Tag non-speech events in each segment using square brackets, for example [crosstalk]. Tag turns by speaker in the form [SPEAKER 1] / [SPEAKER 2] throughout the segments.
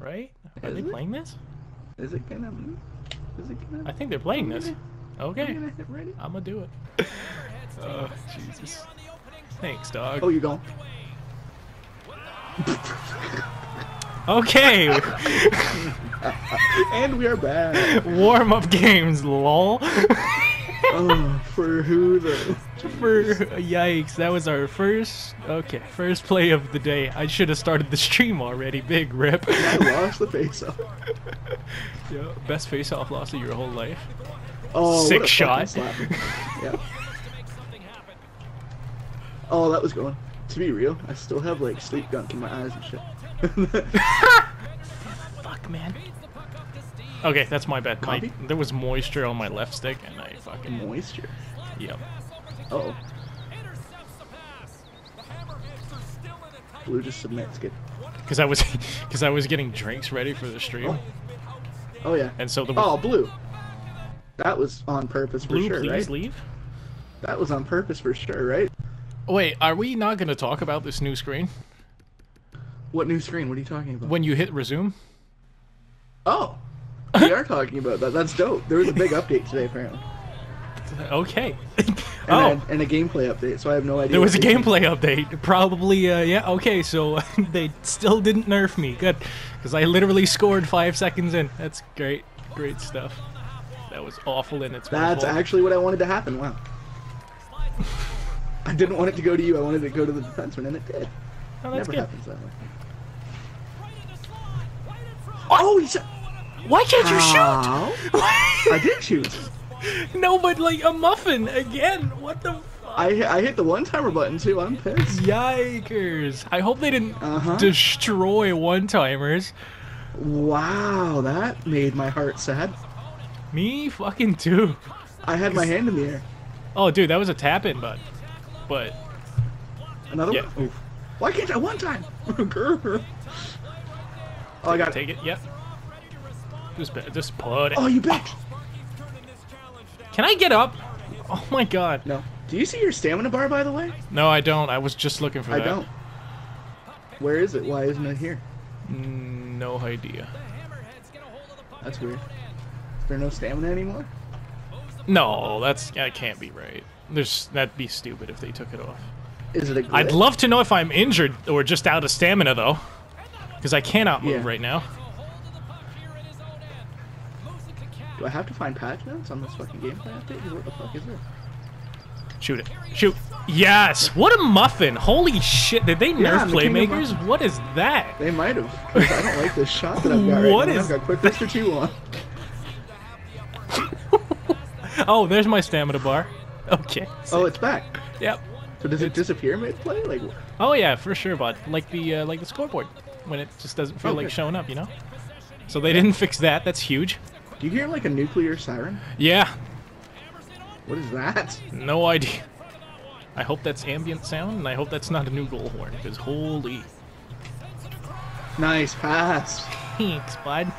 [SPEAKER 1] right? Are
[SPEAKER 2] Is
[SPEAKER 1] they
[SPEAKER 2] it?
[SPEAKER 1] playing this?
[SPEAKER 2] Is it gonna move? Is it gonna?
[SPEAKER 1] I think they're playing
[SPEAKER 2] Are we
[SPEAKER 1] this.
[SPEAKER 2] gonna- are we
[SPEAKER 1] Okay,
[SPEAKER 2] gonna hit ready?
[SPEAKER 1] I'm gonna do it. Oh, Jesus. Thanks, dog.
[SPEAKER 2] Oh, you're going. [laughs]
[SPEAKER 1] Okay, [laughs]
[SPEAKER 2] And we are back.
[SPEAKER 1] warm up games, lol. [laughs]
[SPEAKER 2] oh, for who though?
[SPEAKER 1] For yikes, that was our first. Okay, first play of the day. I should have started the stream already. Big rip. [laughs]
[SPEAKER 2] I lost the face off. [laughs]
[SPEAKER 1] yeah, best face-off loss of your whole life.
[SPEAKER 2] Oh,
[SPEAKER 1] Sick shot. [laughs]
[SPEAKER 2] yeah. Oh, that was going. To be real, I still have like sleep gunk in my eyes and shit.
[SPEAKER 1] Fuck, man. Okay, that's my bad. My, there was moisture on my left stick, and I fucking.
[SPEAKER 2] Moisture.
[SPEAKER 1] Yep.
[SPEAKER 2] Uh oh. Blue just submits. Good.
[SPEAKER 1] Because I was, because [laughs] I was getting drinks ready for the stream,
[SPEAKER 2] Oh yeah.
[SPEAKER 1] and so the
[SPEAKER 2] Oh, blue. That was on purpose for
[SPEAKER 1] blue,
[SPEAKER 2] sure,
[SPEAKER 1] please
[SPEAKER 2] right?
[SPEAKER 1] leave.
[SPEAKER 2] That was on purpose for sure, right?
[SPEAKER 1] Wait, are we not going to talk about this new screen
[SPEAKER 2] What new screen? What are you talking about?
[SPEAKER 1] when you hit resume?
[SPEAKER 2] Oh, we are talking about that. That's dope. There was a big update today, apparently, [laughs]
[SPEAKER 1] Okay. [laughs]
[SPEAKER 2] and,
[SPEAKER 1] oh,
[SPEAKER 2] a, and a gameplay update. So I have no idea.
[SPEAKER 1] there was a gameplay update. Probably, uh, yeah. Okay, so [laughs] they still didn't nerf me. Good, because I literally scored five seconds in. That's great, great stuff. That was awful in its.
[SPEAKER 2] That's
[SPEAKER 1] fault.
[SPEAKER 2] actually what I wanted to happen. Wow. I didn't want it to go to you. I wanted it to go to the defenseman, and it did.
[SPEAKER 1] Oh, that's
[SPEAKER 2] Never
[SPEAKER 1] good.
[SPEAKER 2] happens that way. Oh, he's.
[SPEAKER 1] Why can't you shoot?
[SPEAKER 2] I did shoot. [laughs]
[SPEAKER 1] no, but like a muffin again. What the? Fuck?
[SPEAKER 2] I hit- I hit the one timer button too. I'm pissed.
[SPEAKER 1] Yikers! I hope they didn't
[SPEAKER 2] Uh-huh.
[SPEAKER 1] destroy one timers.
[SPEAKER 2] Wow, that made my heart sad.
[SPEAKER 1] Me fucking too.
[SPEAKER 2] I had my hand in the air.
[SPEAKER 1] Oh, dude, that was a tap in, bud. But
[SPEAKER 2] Another
[SPEAKER 1] Yeah.
[SPEAKER 2] one. Oof. Why can't I one time? [laughs] oh, I got it.
[SPEAKER 1] take it. Yep. Just, just put it.
[SPEAKER 2] Oh, you bitch.
[SPEAKER 1] Can I get up? Oh my god.
[SPEAKER 2] No. Do you see your stamina bar, by the way?
[SPEAKER 1] No, I don't. I was just looking for
[SPEAKER 2] I
[SPEAKER 1] that.
[SPEAKER 2] I don't. Where is it? Why isn't it here?
[SPEAKER 1] No idea.
[SPEAKER 2] That's weird. Is there no stamina anymore?
[SPEAKER 1] No, that's that can't be right. There's that'd be stupid if they took it off.
[SPEAKER 2] Is it a glitch?
[SPEAKER 1] I'd love to know if I'm injured or just out of stamina though, because I cannot move
[SPEAKER 2] Yeah.
[SPEAKER 1] right now.
[SPEAKER 2] Do I have to find patch notes on this fucking gameplay update? What the fuck is this?
[SPEAKER 1] Shoot it. Shoot. Yes. What a muffin. Holy shit. Did they nerf
[SPEAKER 2] the
[SPEAKER 1] playmakers? What is that?
[SPEAKER 2] They might have. I don't like this shot that I've got right
[SPEAKER 1] What
[SPEAKER 2] now.
[SPEAKER 1] is-
[SPEAKER 2] I've got quick Fister 2 on. [laughs]
[SPEAKER 1] Oh, there's my stamina bar. Okay.
[SPEAKER 2] Oh, it's back.
[SPEAKER 1] Yep.
[SPEAKER 2] So does it disappear mid-play? Like,
[SPEAKER 1] Oh yeah, for sure, bud. Like the uh, like the scoreboard when it just doesn't feel like showing up, you know. So they didn't fix that. That's huge.
[SPEAKER 2] Do you hear like a nuclear siren?
[SPEAKER 1] Yeah.
[SPEAKER 2] What is that?
[SPEAKER 1] No idea. I hope that's ambient sound, and I hope that's not a new goal horn, because holy.
[SPEAKER 2] Nice pass.
[SPEAKER 1] Thanks, bud.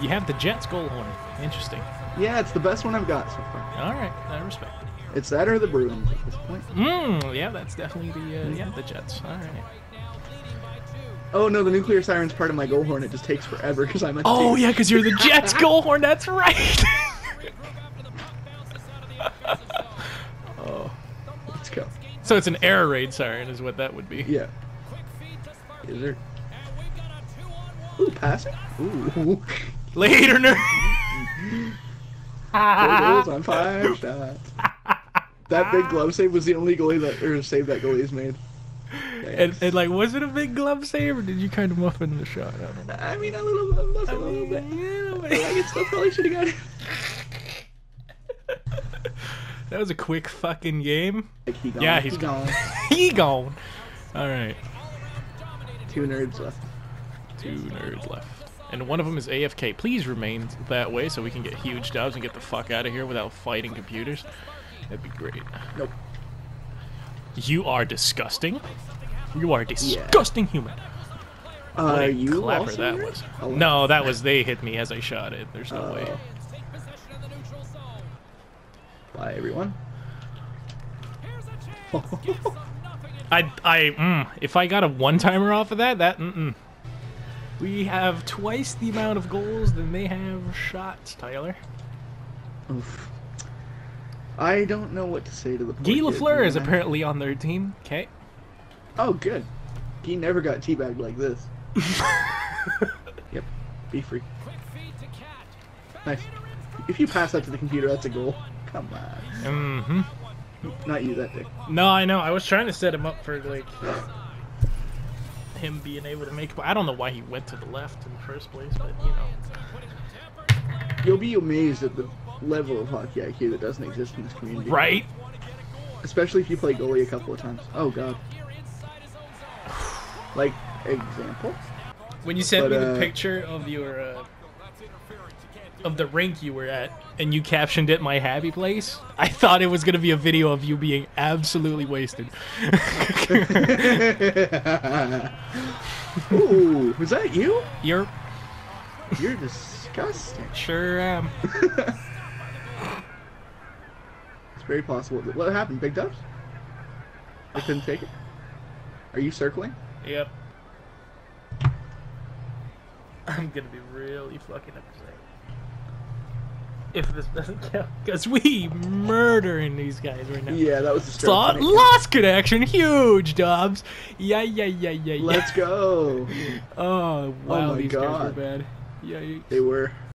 [SPEAKER 1] You have the Jets goal horn. Interesting.
[SPEAKER 2] Yeah, it's the best one I've got so far.
[SPEAKER 1] All right, I respect.
[SPEAKER 2] It's that or the Bruins at this point.
[SPEAKER 1] Mmm, yeah, that's definitely the uh, yeah the Jets. All right.
[SPEAKER 2] Oh no, the nuclear siren's part of my goal horn. It just takes forever because I'm a
[SPEAKER 1] Oh
[SPEAKER 2] team.
[SPEAKER 1] yeah, because you're the [laughs] Jets goal horn. That's right. [laughs]
[SPEAKER 2] oh, Let's go.
[SPEAKER 1] so it's an air raid siren, is what that would be.
[SPEAKER 2] Yeah. Is there? Ooh, passing. Ooh. [laughs]
[SPEAKER 1] Later, nerd.
[SPEAKER 2] Four goals on five shots. That big glove save was the only goalie that or save that goalie's made.
[SPEAKER 1] And, and like, was it a big glove save, or did you kind of muff in the shot? I don't know.
[SPEAKER 2] I mean, a little, a little, a little bit. Like, it still probably should have got it. [laughs]
[SPEAKER 1] That was a quick fucking game.
[SPEAKER 2] Like, he gone.
[SPEAKER 1] Yeah, he's
[SPEAKER 2] he gone. [laughs]
[SPEAKER 1] he gone. All right,
[SPEAKER 2] Two nerds left.
[SPEAKER 1] two nerds left, and one of them is AFK. Please remain that way so we can get huge dubs and get the fuck out of here without fighting computers. That'd be great.
[SPEAKER 2] Nope.
[SPEAKER 1] You are disgusting. You are a disgusting human.
[SPEAKER 2] Uh,
[SPEAKER 1] What a
[SPEAKER 2] you
[SPEAKER 1] clapper that was.
[SPEAKER 2] Oh,
[SPEAKER 1] No, that was they hit me as I shot it. There's no
[SPEAKER 2] uh,
[SPEAKER 1] way.
[SPEAKER 2] Bye, everyone. [laughs]
[SPEAKER 1] I I mm, if I got a one timer off of that, that mm mm. We have twice the amount of goals than they have shots, Tyler.
[SPEAKER 2] Oof. I don't know what to say to the poor
[SPEAKER 1] Guy
[SPEAKER 2] kid,
[SPEAKER 1] Lafleur is apparently on their team. Okay.
[SPEAKER 2] Oh, good. He never got teabagged like this. [laughs] yep. Be free. Nice. If you pass that to the computer, that's a goal. Come on.
[SPEAKER 1] Mm-hmm.
[SPEAKER 2] Not you, that dick.
[SPEAKER 1] No, I know. I was trying to set him up for like him being able to make. But I don't know why he went to the left in the first place. But you know,
[SPEAKER 2] You'll be amazed at the level of hockey IQ that doesn't exist in this community.
[SPEAKER 1] right?
[SPEAKER 2] Especially if you play goalie a couple of times. Oh, God. Like, example?
[SPEAKER 1] When you sent
[SPEAKER 2] But,
[SPEAKER 1] me the
[SPEAKER 2] uh,
[SPEAKER 1] picture of your uh, of the rink you were at, and you captioned it "My Happy Place," I thought it was gonna be a video of you being absolutely wasted. [laughs]
[SPEAKER 2] Ooh, was that you?
[SPEAKER 1] You're
[SPEAKER 2] You're disgusting.
[SPEAKER 1] sure am. [laughs]
[SPEAKER 2] Very possible. What happened? Big dubs? I couldn't take it. Are you circling?
[SPEAKER 1] Yep. I'm gonna be really fucking upset if this doesn't count, because we murdering these guys right now.
[SPEAKER 2] Yeah, that was the
[SPEAKER 1] Thought lost connection, huge Dobbs. Yeah, yeah, yeah, yeah, yeah.
[SPEAKER 2] Let's go.
[SPEAKER 1] Oh wow, oh
[SPEAKER 2] my
[SPEAKER 1] these guys were bad. Yeah,
[SPEAKER 2] They were.